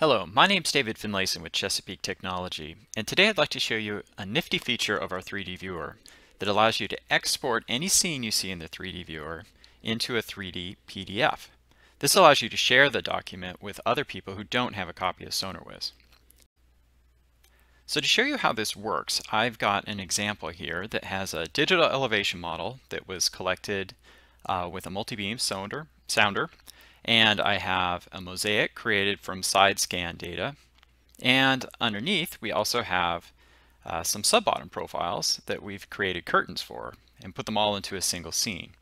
Hello, my name is David Finlayson with Chesapeake Technology, and today I'd like to show you a nifty feature of our 3D viewer that allows you to export any scene you see in the 3D viewer into a 3D PDF. This allows you to share the document with other people who don't have a copy of SonarWiz. So to show you how this works, I've got an example here that has a digital elevation model that was collected uh, with a multi-beam sounder, sounder and I have a mosaic created from side scan data. And underneath, we also have uh, some sub-bottom profiles that we've created curtains for and put them all into a single scene.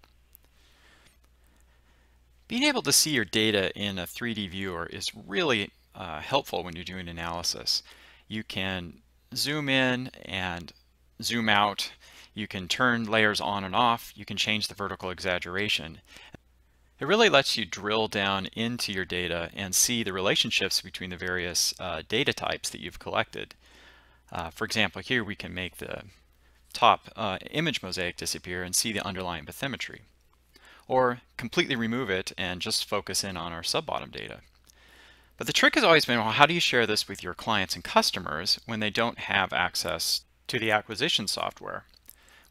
Being able to see your data in a 3D viewer is really uh, helpful when you're doing analysis. You can zoom in and zoom out. You can turn layers on and off. You can change the vertical exaggeration. It really lets you drill down into your data and see the relationships between the various uh, data types that you've collected. Uh, for example, here we can make the top uh, image mosaic disappear and see the underlying bathymetry. Or completely remove it and just focus in on our sub-bottom data. But the trick has always been, well, how do you share this with your clients and customers when they don't have access to the acquisition software?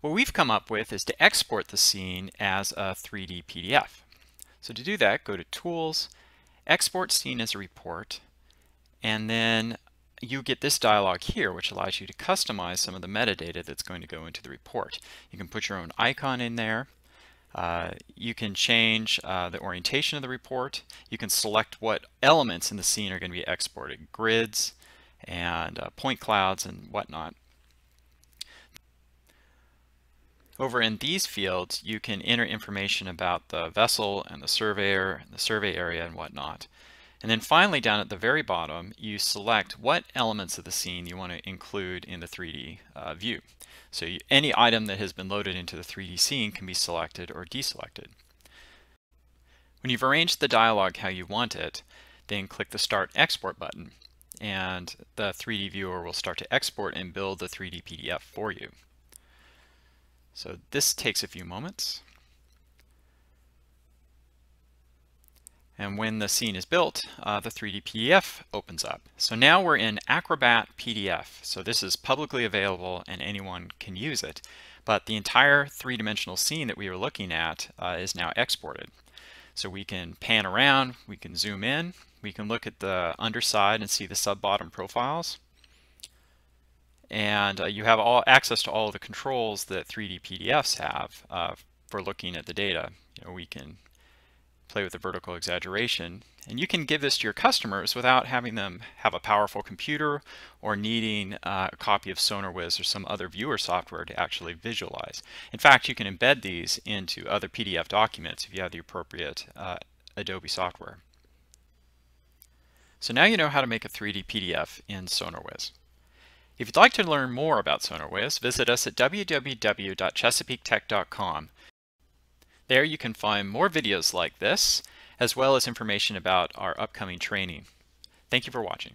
What we've come up with is to export the scene as a 3D PDF. So to do that, go to Tools, Export Scene as a Report, and then you get this dialog here, which allows you to customize some of the metadata that's going to go into the report. You can put your own icon in there. Uh, you can change uh, the orientation of the report. You can select what elements in the scene are going to be exported, grids and uh, point clouds and whatnot. Over in these fields, you can enter information about the vessel and the surveyor, and the survey area and whatnot. And then finally down at the very bottom, you select what elements of the scene you want to include in the 3D uh, view. So you, any item that has been loaded into the 3D scene can be selected or deselected. When you've arranged the dialog how you want it, then click the Start Export button and the 3D viewer will start to export and build the 3D PDF for you. So this takes a few moments. And when the scene is built, uh, the 3D PDF opens up. So now we're in Acrobat PDF. So this is publicly available and anyone can use it. But the entire three-dimensional scene that we were looking at uh, is now exported. So we can pan around, we can zoom in, we can look at the underside and see the sub-bottom profiles and uh, you have all access to all the controls that 3D PDFs have uh, for looking at the data. You know, we can play with the vertical exaggeration, and you can give this to your customers without having them have a powerful computer or needing uh, a copy of SonarWiz or some other viewer software to actually visualize. In fact, you can embed these into other PDF documents if you have the appropriate uh, Adobe software. So now you know how to make a 3D PDF in SonarWiz. If you'd like to learn more about SonarWiz, visit us at www.chesapeaketech.com. There you can find more videos like this, as well as information about our upcoming training. Thank you for watching.